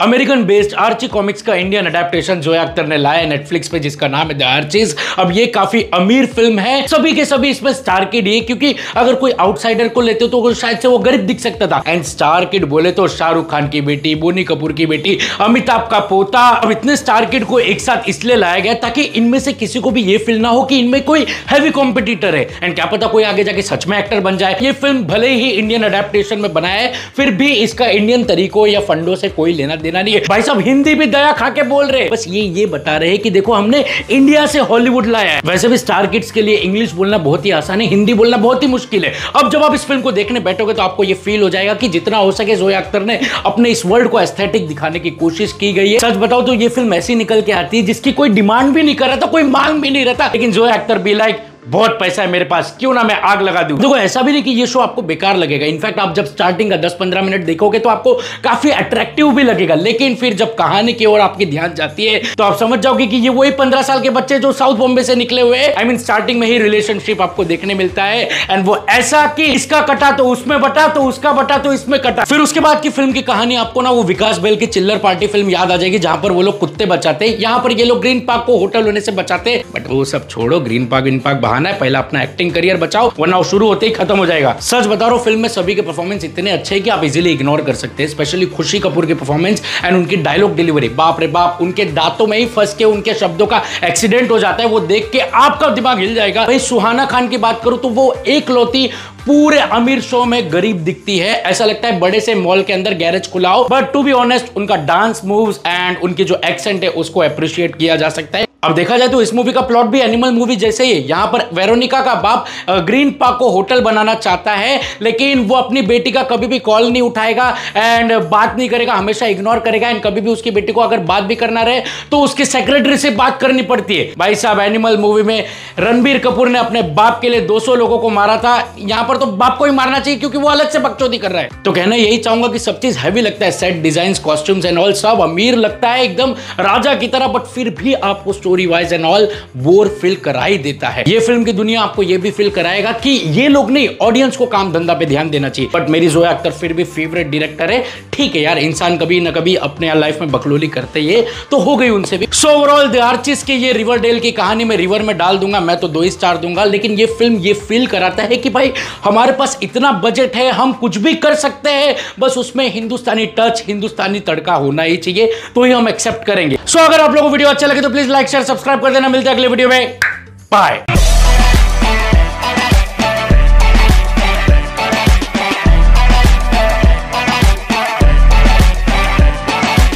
American based Archie comics का Indian adaptation जो अख्तर ने लाया नेटफ्लिक्स पे, जिसका नाम है द आर्चीज अब ये काफ़ी अमीर फ़िल्म है। सभी के सभी इसमें स्टार किड है क्योंकि अगर कोई आउटसाइडर को लेते तो शायद से वो गरीब दिख सकता था। एंड स्टार किड बोले तो शाहरुख खान की बेटी, बोनी कपूर की बेटी, अमिताभ का पोता। अब इतने स्टार किड को एक साथ इसलिए लाया गया ताकि इनमें से किसी को भी ये फील ना हो कि इनमें कोई हैवी कॉम्पिटिटर है एंड क्या पता कोई आगे जाके सच में एक्टर बन जाए। ये फ़िल्म भले ही इंडियन अडेप्टेशन में बनाया है, फिर भी इसका इंडियन तरीकों या फंडों से कोई लेना देना नहीं है। भाई साहब, हिंदी भी दया खा के बोल रहे बस ये ये बता रहे कि देखो, हमने इंडिया से हॉलीवुड लाया है। वैसे भी स्टार किड्स के लिए इंग्लिश बोलना बहुत ही आसान है, हिंदी बोलना बहुत ही मुश्किल है। अब जब आप इस फ़िल्म को देखने बैठोगे तो आपको ये फील हो जाएगा कि जितना हो सके जोया अख्तर ने अपने इस वर्ल्ड को एस्थेटिक दिखाने की कोशिश की गई है। सच बताओ तो ये फ़िल्म ऐसी निकल के आती है जिसकी कोई डिमांड भी नहीं कर रहा था, कोई मांग भी नहीं रहता लेकिन जोया अख्तर भी लाइक बहुत पैसा है मेरे पास, क्यों ना मैं आग लगा दूँ? देखो, ऐसा भी नहीं कि ये शो आपको बेकार लगेगा। इनफैक्ट आप जब स्टार्टिंग का 10-15 मिनट देखोगे तो आपको काफ़ी अट्रैक्टिव भी लगेगा। लेकिन फिर जब कहानी की ओर आपकी ध्यान जाती है तो आप समझ जाओगे कि ये वही पंद्रह साल के बच्चे जो साउथ बॉम्बे से निकले हुए आई मीन स्टार्टिंग में ही रिलेशनशिप आपको देखने मिलता है। एंड वो ऐसा कि इसका कटा तो उसमें बटा तो उसका बटा तो इसमें कटा। फिर उसके बाद की फ़िल्म की कहानी आपको ना वो विकास बेल की चिल्लर पार्टी फ़िल्म याद आ जाएगी, जहाँ पर वो लोग कुत्ते बचाते यहाँ पर ये लोग ग्रीन पार्क को होटल होने से बचाते बट वो सब छोड़ो, ग्रीन पार्क ग्रीन पार्क बहाना है, पहला अपना एक्टिंग करियर बचाओ, वरना शुरू होते ही खत्म हो जाएगा। सच बता रहा हूँ फ़िल्म में सभी के परफॉर्मेंस इतने अच्छे कि आप इजीली इग्नोर कर सकते हैं स्पेशली खुशी कपूर के परफॉर्मेंस एंड उनकी डायलॉग डिलीवरी बाप रे बाप, उनके दांतों में ही फंस के, उनके शब्दों का एक्सीडेंट हो जाता है, वो देख के आपका दिमाग हिल जाएगा। भाई, सुहाना खान की बात करूँ तो वो एक लौती पूरे अमीर शो में गरीब दिखती है। ऐसा लगता है बड़े से मॉल के अंदर गैरेज खुलाओ बट टू बी ऑनेस्ट उनका डांस मूव्स एंड उनकी जो एक्सेंट है, उसको अप्रिशिएट किया जा सकता है। अब देखा जाए तो इस मूवी का प्लॉट भी एनिमल मूवी जैसे ही है। यहाँ पर वेरोनिका का बाप ग्रीन पार्क को होटल बनाना चाहता है, लेकिन वो अपनी बेटी का कभी भी कॉल नहीं उठाएगा एंड बात नहीं करेगा, हमेशा इग्नोर करेगा एंड कभी भी उसकी बेटी को अगर बात भी करना रहे तो उसके सेक्रेटरी से बात करनी पड़ती है। भाई साहब एनिमल मूवी में रणबीर कपूर ने अपने बाप के लिए 200 लोगों को मारा था। यहाँ पर तो बाप को ही मारना चाहिए क्योंकि वो अलग से बकचोदी कर रहा है। तो कहना यही चाहूँगा कि सब चीज़ हैवी लगता है set design costumes and all सब अमीर लगता है, एकदम राजा की तरह बट फिर भी आपको story wise and all bore feel करा ही देता है। ये फ़िल्म की दुनिया आपको ये भी फील कराएगा कि ये लोग नहीं ऑडियंस को काम धंधा पे ध्यान देना चाहिए। बट मेरी जोया अख्तर फिर भी फेवरेट डायरेक्टर है। ठीक है यार इंसान कभी ना कभी अपने लाइफ में बकलोली करते ही तो हो गई उनसे भी। सो ओवरऑल द आर्चिस की ये रिवर डेल की कहानी में रिवर में डाल दूँगा मैं तो दो ही स्टार दूँगा लेकिन ये फ़िल्म ये फील कराता है कि भाई हमारे पास इतना बजट है हम कुछ भी कर सकते हैं। बस उसमें हिंदुस्तानी टच हिंदुस्तानी तड़का होना ही चाहिए तो ही हम एक्सेप्ट करेंगे। सो so, अगर आप लोगों को वीडियो अच्छा लगे तो प्लीज़ लाइक शेयर सब्सक्राइब कर देना। मिलते हैं अगले वीडियो में। बाय